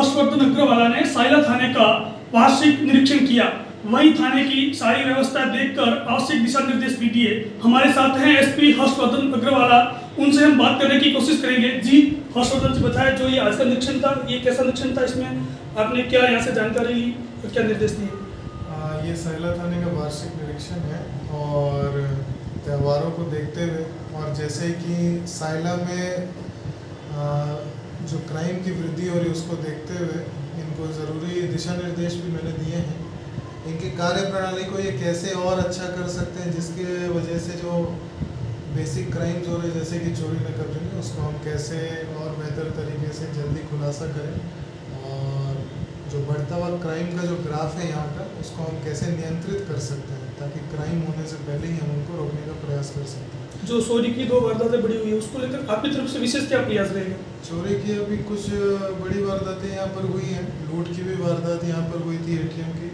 हर्षवर्धन अग्रवाला ने साइला थाने का वार्षिक निरीक्षण किया। वही थाने की सारी व्यवस्था देखकर आवश्यक दिशा निर्देश भी दिए। हमारे साथ हैं एसपी हर्षवर्धन अग्रवाला। उनसे हम बात करने की कोशिश करेंगे। जी, हर्षवर्धन जी बताया जो ये आज का निरीक्षण था, ये कैसा निरीक्षण था इसमें? आपने क्या यहाँ से जानकारी ली और क्या निर्देश दिए? ये सैला थाने का वार्षिक निरीक्षण है और त्योहारों को देखते हुए और जैसे कि साइला में जो क्राइम की वृद्धि हो रही है, उसको देखते हुए इनको ज़रूरी दिशा निर्देश भी मैंने दिए हैं। इनकी कार्य प्रणाली को ये कैसे और अच्छा कर सकते हैं, जिसके वजह से जो बेसिक क्राइम्स हो रहे जैसे कि चोरी न कब्जे उसको हम कैसे और बेहतर तरीके से जल्दी खुलासा करें, और जो बढ़ता हुआ क्राइम का जो ग्राफ है यहाँ का, उसको हम कैसे नियंत्रित कर सकते हैं, ताकि क्राइम होने से पहले ही हम उनको रोकने का प्रयास कर सकते हैं। जो चोरी की दो वारदातें बड़ी हुई है, उसको लेकर आपकी तरफ़ से विशेष क्या प्रयास रहेगा? चोरी की अभी कुछ बड़ी वारदातें यहाँ पर हुई हैं। लूट की भी वारदात यहाँ पर हुई थी एटीएम की।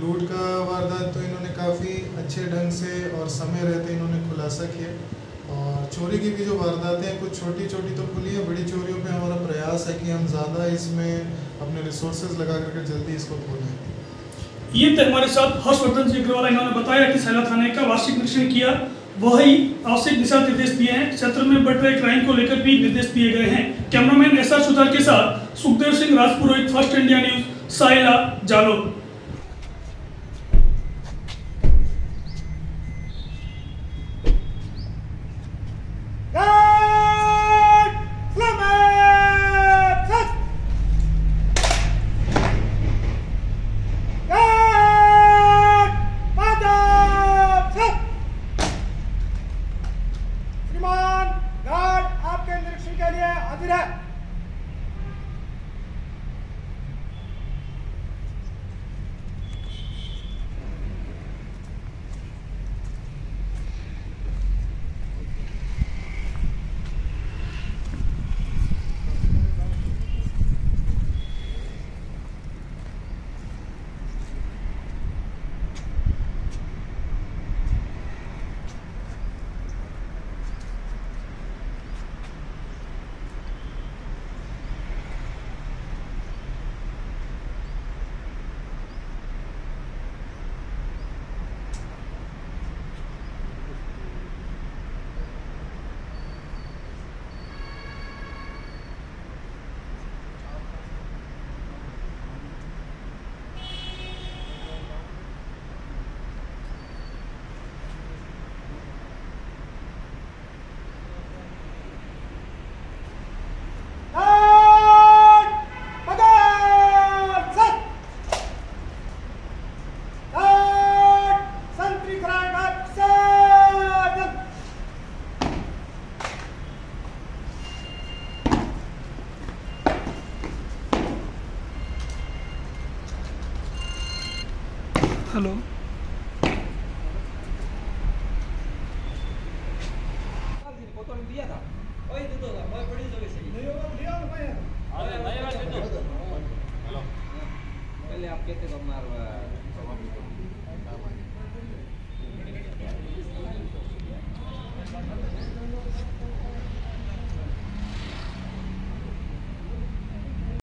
लूट का वारदात तो इन्होंने काफ़ी अच्छे ढंग से और समय रहते इन्होंने खुलासा किया। और चोरी की भी जो वारदातें हैं, कुछ छोटी छोटी तो खुली है, बड़ी चोरियों पे हमारा प्रयास है कि हम ज़्यादा इसमें अपने रिसोर्सेज लगा करके जल्दी इसको खोलें। ये थे हमारे साथ हर्षवर्धन जी अग्रवाल इन्होंने बताया कि सैला थाने का वार्षिक निरीक्षण किया। वही आवश्यक दिशा निर्देश दिए हैं। क्षेत्र में बढ़ रहे क्राइम को लेकर भी निर्देश दिए गए हैं। कैमरामैन एस आर सुधार के साथ Sukhdev Singh, Rajpurohit first India news Sayla जालो it up. हेलो पहले आप कहते तो हमारा